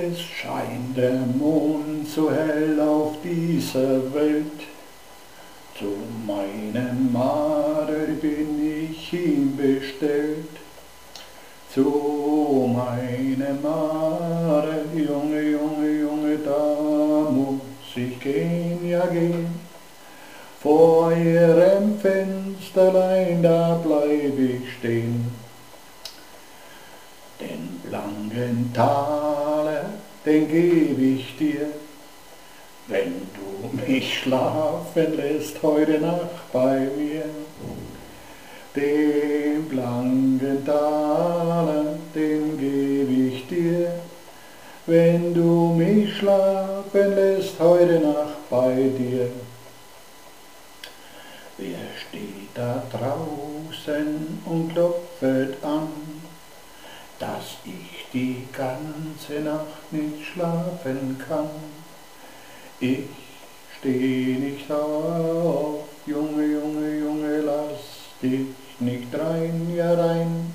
Es scheint der Mond so hell auf dieser Welt. Zu meinem Marder bin ich ihm bestellt. Zu meinem Marder, Junge, Junge, Junge, da muss ich gehen, ja gehen. Vor ihrem Fensterlein, da bleib ich stehen. Den blanken Taler, den geb ich dir, wenn du mich schlafen lässt heute Nacht bei mir. Den blanken Taler, den geb ich dir, wenn du mich schlafen lässt heute Nacht bei dir. Wer steht da draußen und klopft an? Die ganze Nacht nicht schlafen kann. Ich steh nicht auf, Junge, Junge, Junge, lass dich nicht rein, ja rein,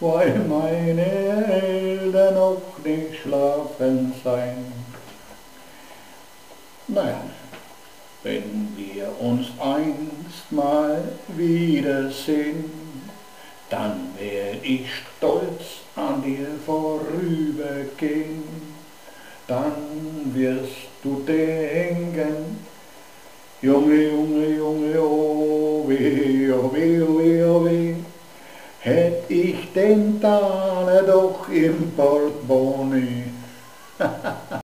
weil meine Eltern noch nicht schlafen sein. Naja, wenn wir uns einst mal wiedersehen, dann wär ich stolz an dir vorübergehen, dann wirst du denken, Junge, Junge, Junge, oh weh, oh weh, oh weh, oh weh, hätt ich den Taler doch im Portemonnaie.